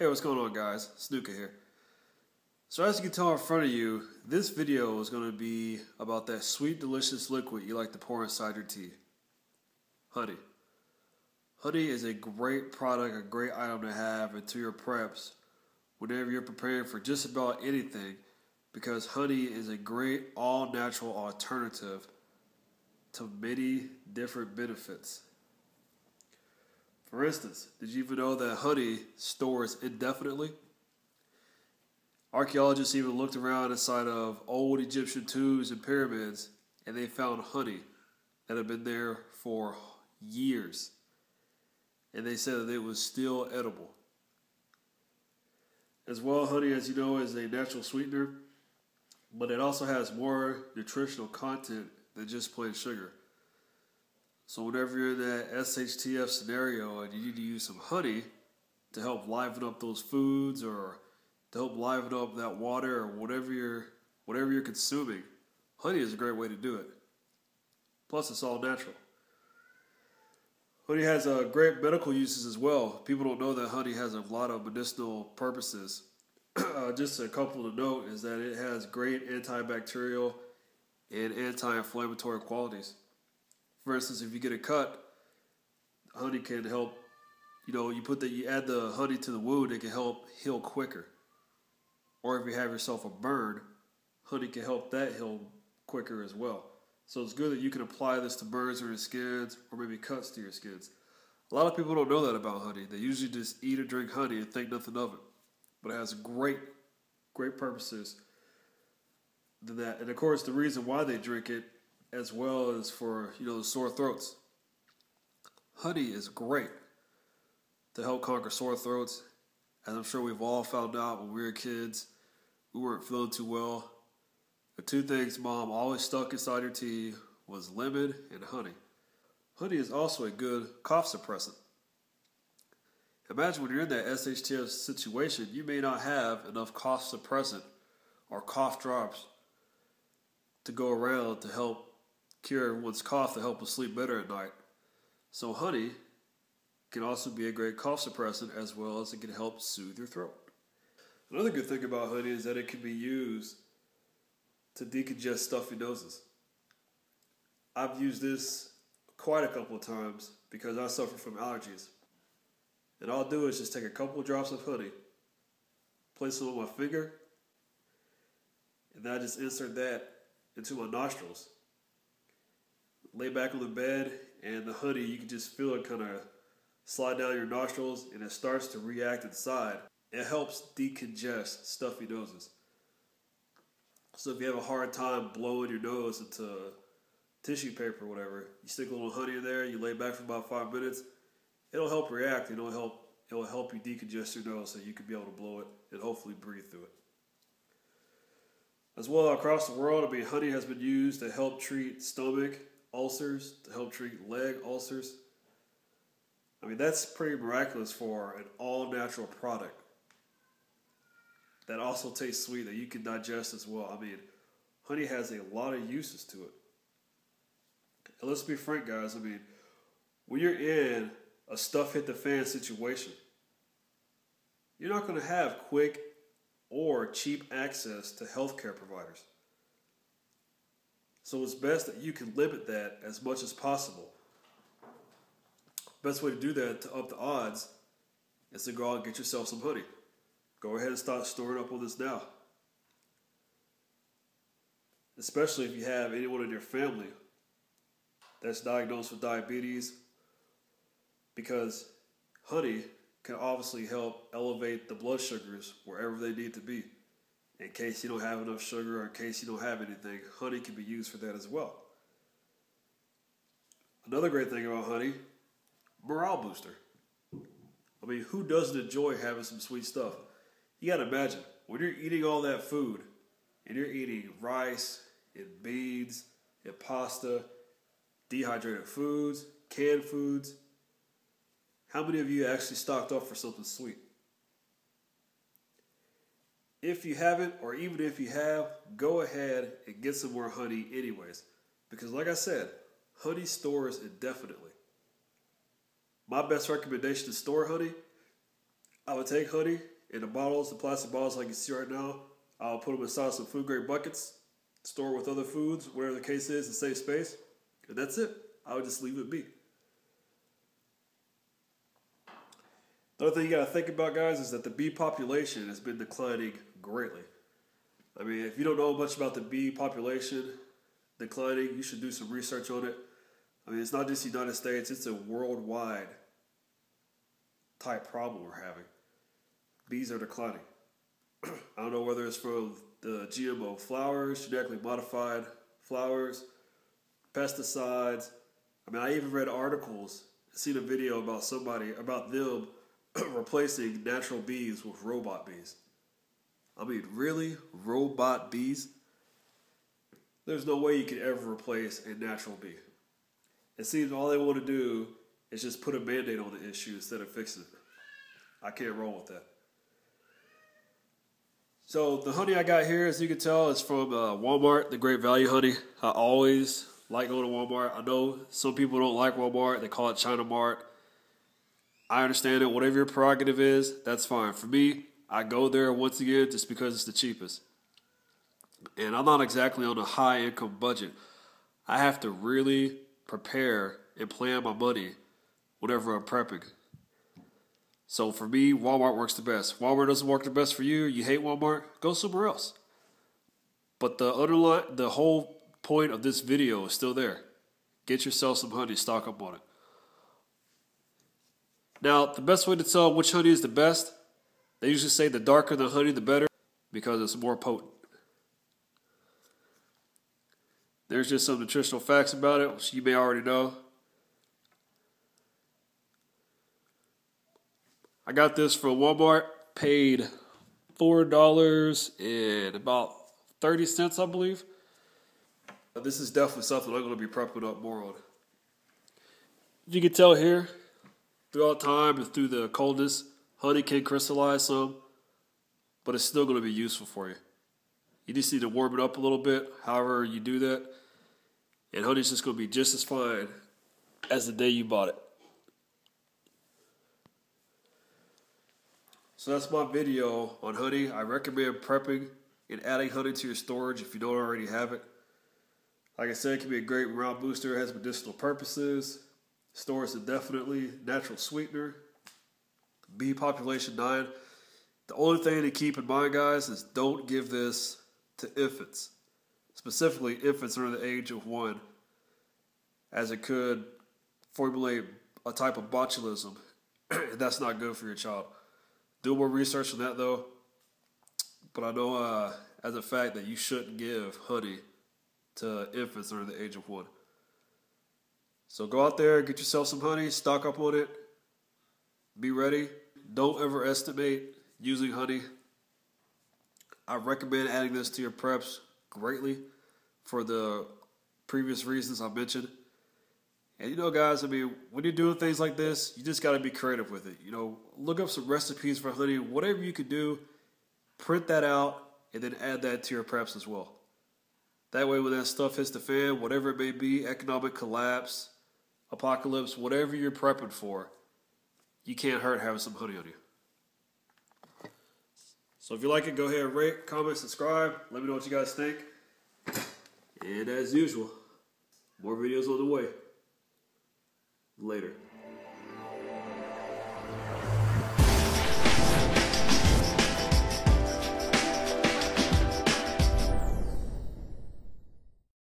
Hey, what's going on guys? Snooka here. So as you can tell in front of you, this video is going to be about that sweet delicious liquid you like to pour inside your tea. Honey. Honey is a great product, a great item to have into your preps whenever you're preparing for just about anything because honey is a great all natural alternative to many different benefits. For instance, did you even know that honey stores indefinitely? Archaeologists even looked around inside of old Egyptian tombs and pyramids and they found honey that had been there for years. And they said that it was still edible. As well, honey, as you know, is a natural sweetener, but it also has more nutritional content than just plain sugar. So whenever you're in that SHTF scenario and you need to use some honey to help liven up those foods or to help liven up that water or whatever you're whatever you're consuming, honey is a great way to do it. Plus it's all natural. Honey has uh, great medical uses as well. People don't know that honey has a lot of medicinal purposes. uh, just a couple to note is that it has great antibacterial and anti-inflammatory qualities. Instance, if you get a cut, honey can help. You know, you put the you add the honey to the wound, it can help heal quicker. Or if you have yourself a burn, honey can help that heal quicker as well. So it's good that you can apply this to burns or your skins, or maybe cuts to your skins. A lot of people don't know that about honey. They usually just eat or drink honey and think nothing of it. But it has great, great purposes. Than that, and of course, the reason why they drink it as well as for you know the sore throats. Honey is great to help conquer sore throats. As I'm sure we've all found out when we were kids, we weren't feeling too well. The two things mom always stuck inside her tea was lemon and honey. Honey is also a good cough suppressant. Imagine when you're in that SHTF situation, you may not have enough cough suppressant or cough drops to go around to help cure everyone's cough to help us sleep better at night. So, honey can also be a great cough suppressant as well as it can help soothe your throat. Another good thing about honey is that it can be used to decongest stuffy noses. I've used this quite a couple of times because I suffer from allergies. And all I'll do is just take a couple of drops of honey, place them on my finger, and then I just insert that into my nostrils lay back on the bed, and the honey, you can just feel it kind of slide down your nostrils, and it starts to react inside. It helps decongest stuffy noses. So if you have a hard time blowing your nose into tissue paper or whatever, you stick a little honey in there, you lay back for about five minutes, it'll help react, and it'll help it'll help you decongest your nose so you can be able to blow it and hopefully breathe through it. As well, across the world, I mean, honey has been used to help treat stomach ulcers, to help treat leg ulcers. I mean, that's pretty miraculous for an all natural product that also tastes sweet that you can digest as well. I mean, honey has a lot of uses to it. And let's be frank, guys. I mean, when you're in a stuff hit the fan situation, you're not going to have quick or cheap access to healthcare providers. So it's best that you can limit that as much as possible. Best way to do that to up the odds is to go out and get yourself some honey. Go ahead and start storing up on this now. Especially if you have anyone in your family that's diagnosed with diabetes, because honey can obviously help elevate the blood sugars wherever they need to be in case you don't have enough sugar or in case you don't have anything, honey can be used for that as well. Another great thing about honey, morale booster. I mean, who doesn't enjoy having some sweet stuff? You gotta imagine when you're eating all that food and you're eating rice and beans and pasta, dehydrated foods, canned foods. How many of you actually stocked up for something sweet? If you haven't, or even if you have, go ahead and get some more honey, anyways. Because, like I said, honey stores indefinitely. My best recommendation to store honey I would take honey in the bottles, the plastic bottles like you see right now. I'll put them inside some food grade buckets, store with other foods, whatever the case is, to save space. And that's it. I would just leave it be. Another thing you got to think about, guys, is that the bee population has been declining greatly. I mean, if you don't know much about the bee population declining, you should do some research on it. I mean, it's not just the United States, it's a worldwide type problem we're having. Bees are declining. I don't know whether it's from the GMO flowers, genetically modified flowers, pesticides. I mean, I even read articles, seen a video about somebody, about them replacing natural bees with robot bees. I mean, really? Robot bees? There's no way you could ever replace a natural bee. It seems all they want to do is just put a band aid on the issue instead of fixing it. I can't roll with that. So the honey I got here, as you can tell, is from uh, Walmart, the Great Value honey. I always like going to Walmart. I know some people don't like Walmart; they call it China Mart. I understand it. Whatever your prerogative is, that's fine. For me, I go there once again just because it's the cheapest. And I'm not exactly on a high income budget. I have to really prepare and plan my money whenever I'm prepping. So for me, Walmart works the best. Walmart doesn't work the best for you. You hate Walmart, go somewhere else. But the underline, the whole point of this video is still there. Get yourself some honey, stock up on it. Now, the best way to tell which honey is the best, they usually say the darker the honey, the better, because it's more potent. There's just some nutritional facts about it, which you may already know. I got this from Walmart, paid $4 and about 30 cents, I believe. This is definitely something I'm going to be prepping up more on. You can tell here, throughout time and through the coldness, honey can crystallize some, but it's still going to be useful for you. You just need to warm it up a little bit, however you do that, and honey's just going to be just as fine as the day you bought it. So that's my video on honey. I recommend prepping and adding honey to your storage if you don't already have it. Like I said, it can be a great morale booster. It has medicinal purposes. Stores indefinitely. Natural sweetener. Bee population dying. The only thing to keep in mind, guys, is don't give this to infants. Specifically, infants under the age of one, as it could formulate a type of botulism. and that's not good for your child. Do more research on that though. But I know uh, as a fact that you shouldn't give honey to infants under the age of one. So go out there, get yourself some honey, stock up on it, be ready. Don't ever estimate using honey. I recommend adding this to your preps greatly for the previous reasons I mentioned. And you know, guys, I mean, when you're doing things like this, you just got to be creative with it. You know, look up some recipes for honey, whatever you could do, print that out, and then add that to your preps as well. That way, when that stuff hits the fan, whatever it may be economic collapse, apocalypse, whatever you're prepping for you can't hurt having some honey on you. So if you like it, go ahead, and rate, comment, subscribe. Let me know what you guys think. And as usual, more videos on the way. Later.